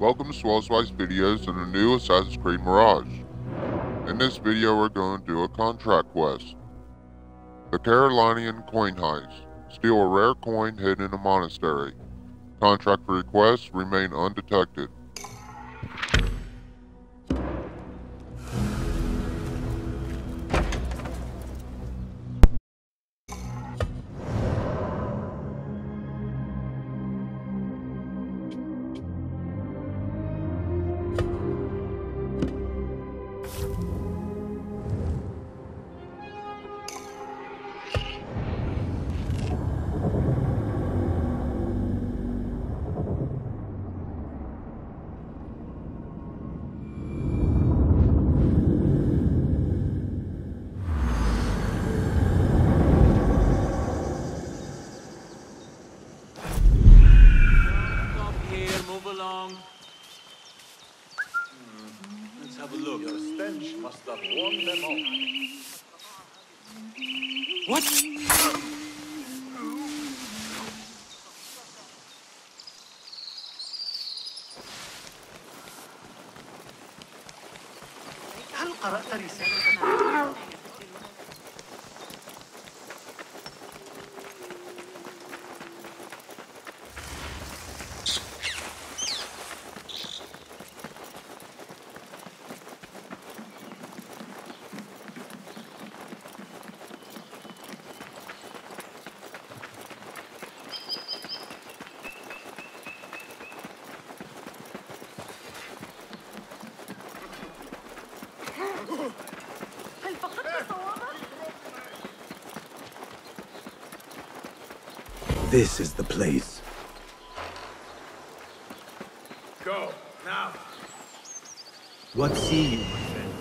Welcome to Swellestspice Videos and a new Assassin's Creed Mirage. In this video we're going to do a contract quest. The Carolingian Coin Heist. Steal a rare coin hidden in a monastery. Contract requests remain undetected. What? This is the place. Go, now. What see you, my friend?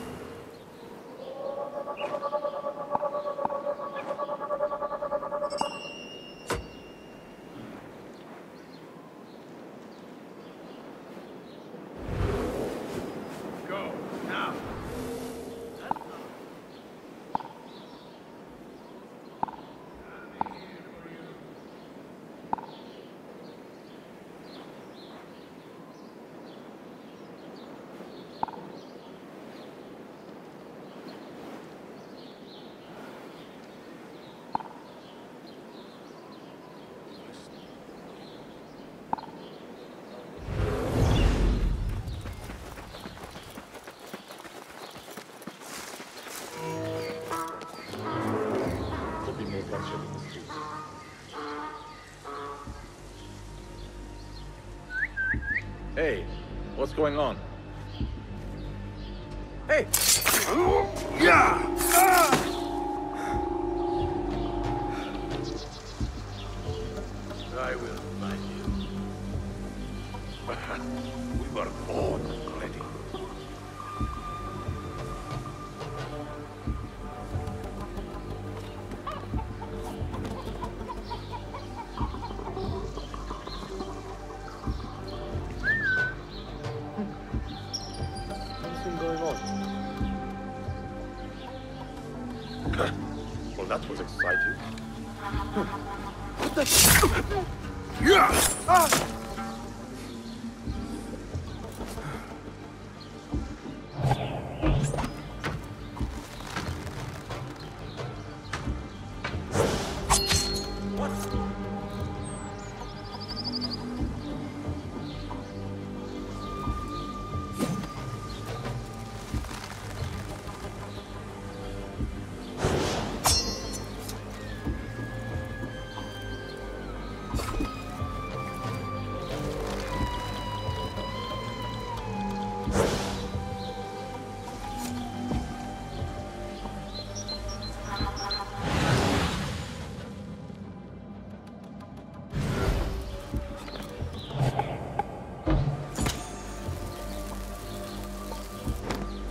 Go, now. There'll Hey, what's going on? Hey! I あ。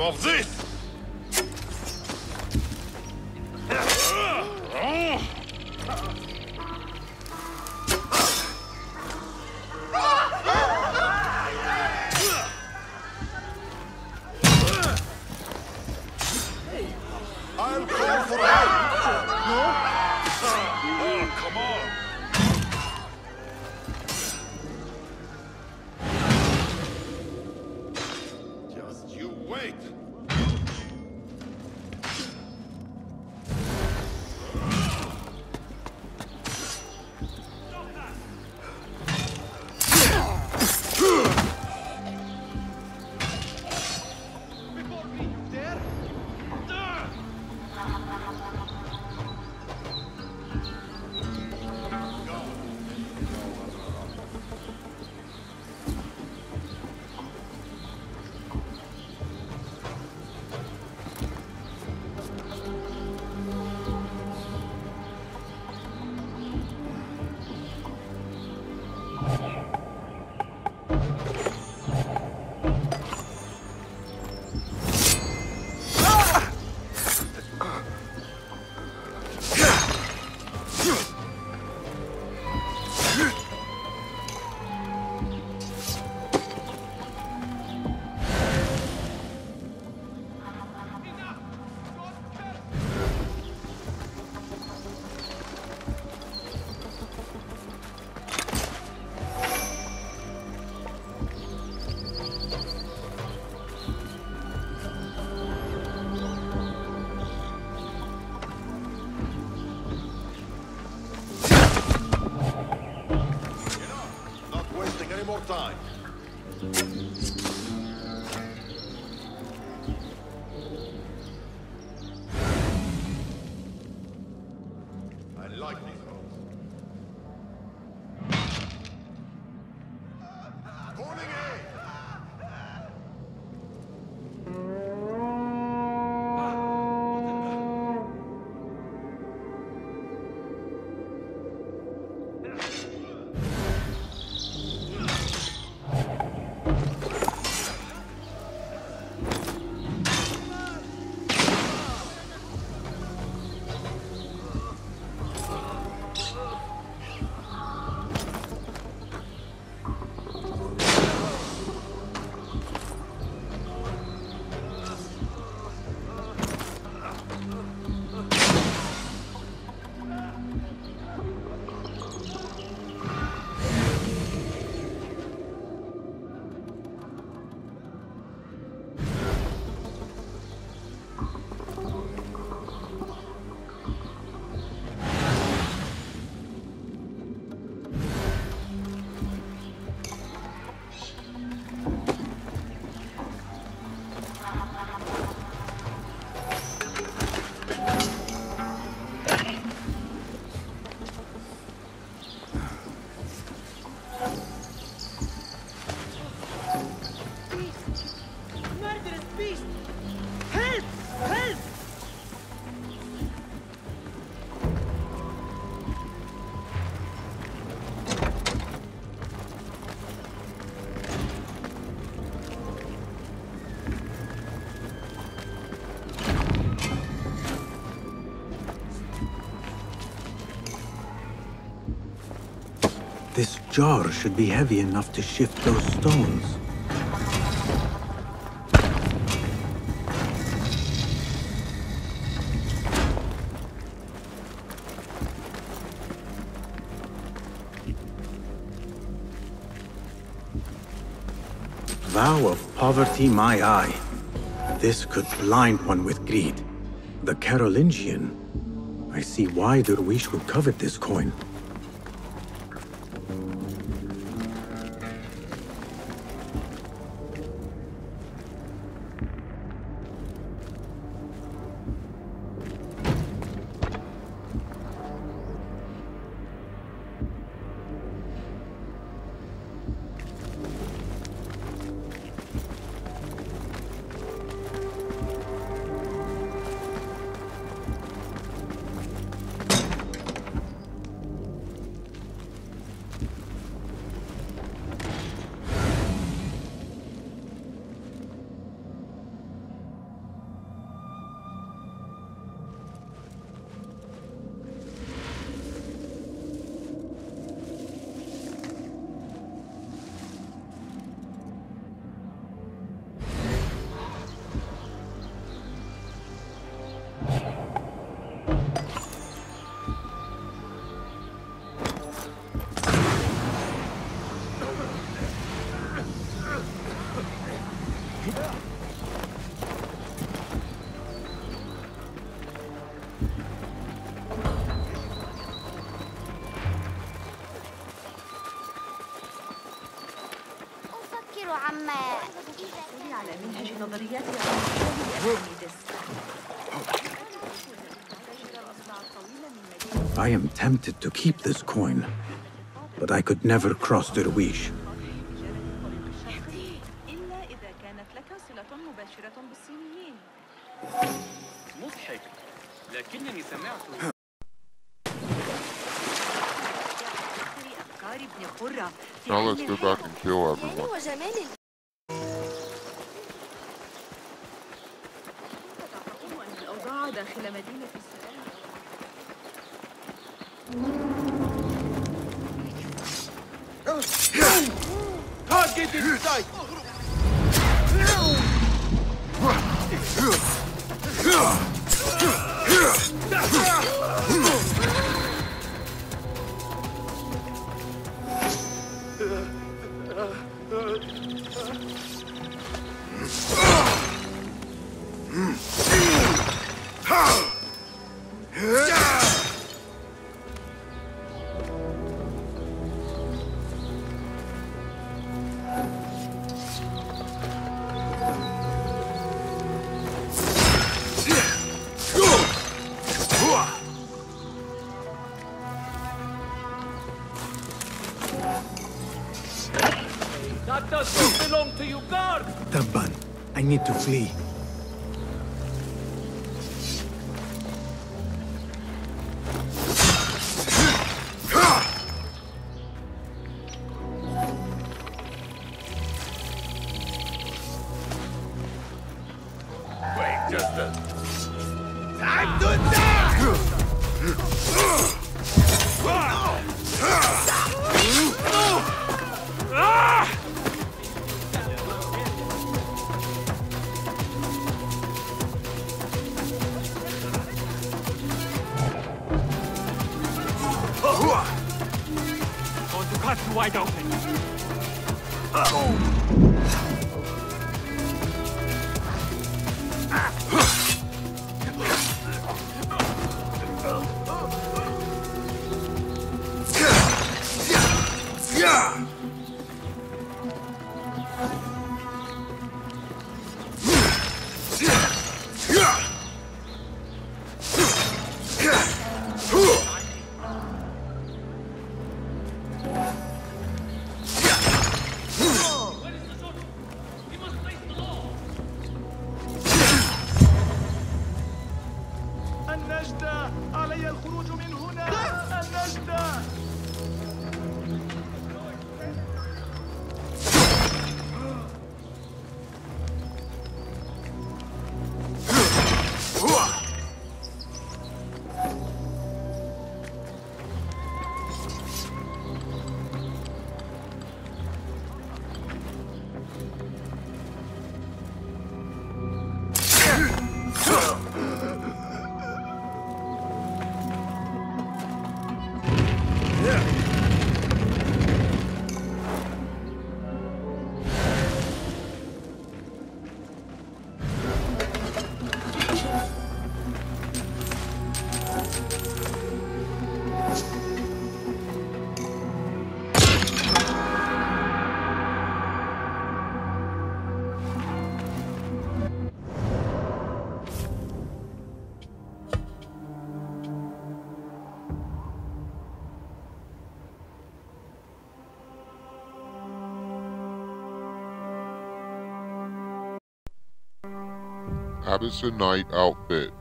Of this! More time. Jar should be heavy enough to shift those stones. Vow of poverty, my eye. This could blind one with greed. The Carolingian. I see why Derwish would covet this coin. attempted to keep this coin, but I could never cross Derwish. Now let's go back and kill our Target guard! Tabban, I need to flee. Abyssin Knight outfit.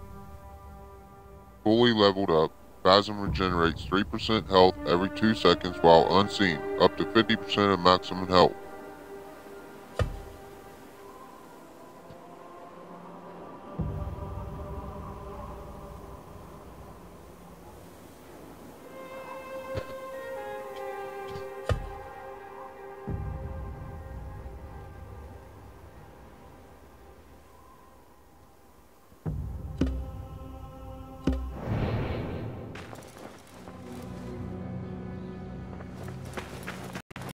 Fully leveled up, Phasm regenerates 3% health every 2 seconds while unseen, up to 50% of maximum health.